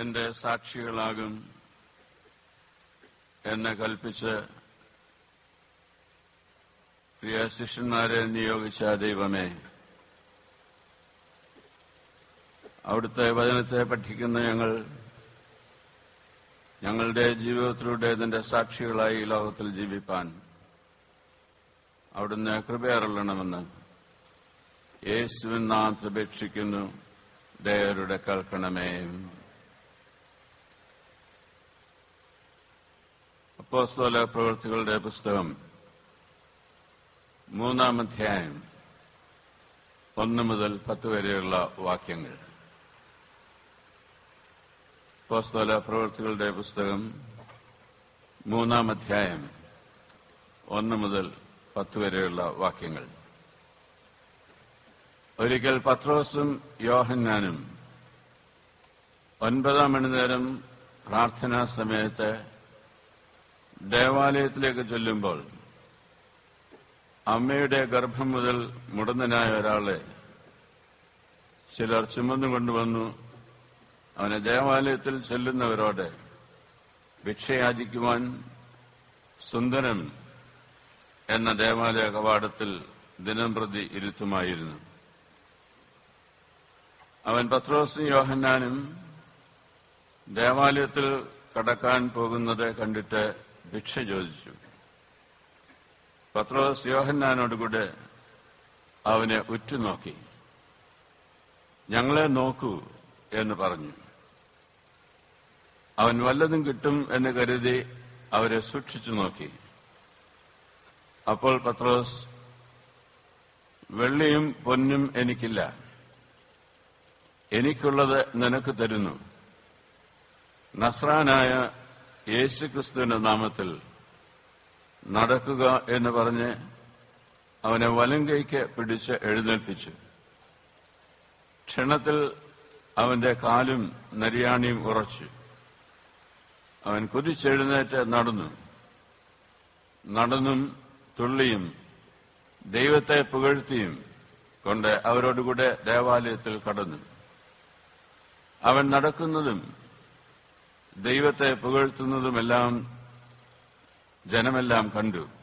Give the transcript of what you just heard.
എന്റെ സാക്ഷികളാകും എന്നെ കൽപ്പിച്ച് പ്രിയ ശിഷ്യന്മാരെ നിയോഗിച്ച ദൈവമേ. അവിടുത്തെ വചനത്തെ പഠിക്കുന്ന ഞങ്ങൾ ഞങ്ങളുടെ ജീവിതത്തിലൂടെ ഇതിന്റെ സാക്ഷികളായി ഈ ലോകത്തിൽ ജീവിപ്പാൻ അവിടുന്ന് കൃപയറളണമെന്ന് യേശുവിൻ നാം അപേക്ഷിക്കുന്നു. ദയരുടെ കേൾക്കണമേ. അപ്പോസ്തല പ്രവൃത്തികളുടെ പുസ്തകം. മൂന്നാം അധ്യായം. ഒന്ന് മുതൽ പത്ത് വരെയുള്ള വാക്യങ്ങൾ. അപ്പോസ്തല പ്രവൃത്തികളുടെ പുസ്തകം മൂന്നാം അധ്യായം ഒന്ന് മുതൽ പത്ത് വരെയുള്ള വാക്യങ്ങൾ. ഒരിക്കൽ പത്രോസും യോഹന്നാനും ഒൻപതാം മണിനേരം പ്രാർത്ഥനാ സമയത്ത് ദേവാലയത്തിലേക്ക് ചെല്ലുമ്പോൾ അമ്മയുടെ ഗർഭം മുതൽ മുടന്തനായ ഒരാളെ ചിലർ ചുമന്നു കൊണ്ടുവന്നു. അവനെ ദേവാലയത്തിൽ ചെല്ലുന്നവരോട് ഭിക്ഷയാചിക്കുവാൻ സുന്ദരൻ എന്ന ദേവാലയ കവാടത്തിൽ ദിനം പ്രതി ഇരുത്തുമായിരുന്നു. അവൻ പത്രോസും യോഹന്നാനും ദേവാലയത്തിൽ കടക്കാൻ പോകുന്നത് കണ്ടിട്ട് ഭിക്ഷ ചോദിച്ചു. പത്രോസ് യോഹന്നാനോട് കൂടെ അവനെ ഉറ്റുനോക്കി. ഞങ്ങളെ നോക്കൂ എന്ന് പറഞ്ഞു. അവൻ വല്ലതും കിട്ടും എന്ന് കരുതി അവരെ സൂക്ഷിച്ചു നോക്കി. അപ്പോൾ പത്രോസ് വെള്ളിയും പൊന്നും എനിക്കില്ല. എനിക്കുള്ളത് നിനക്ക് തരുന്നു. നസ്രാനായ യേശുക്രിസ്തുവിന്റെ നാമത്തിൽ നടക്കുക എന്ന് പറഞ്ഞ് അവനെ വലം വലങ്കൈക്ക് പിടിച്ച് എഴുന്നേൽപ്പിച്ചു. ക്ഷണത്തിൽ അവന്റെ കാലും നരിയാണിയും ഉറച്ചു. അവൻ കുതിച്ചെഴുന്നേറ്റ് നടന്നു. നടന്നും തുള്ളിയും ദൈവത്തെ പുകഴ്ത്തിയും കൊണ്ട് അവരോടുകൂടെ ദേവാലയത്തിൽ കടന്നു. അവൻ നടക്കുന്നതും ദൈവത്തെ പുകഴ്ത്തുന്നതുമെല്ലാം ജനമെല്ലാം കണ്ടു.